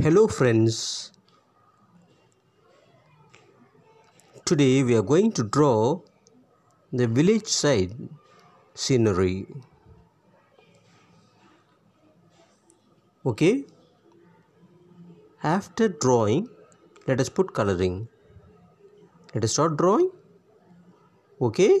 Hello, friends. Today we are going to draw the village side scenery. Okay? After drawing, let us put coloring. Let us start drawing. Okay?